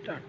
start.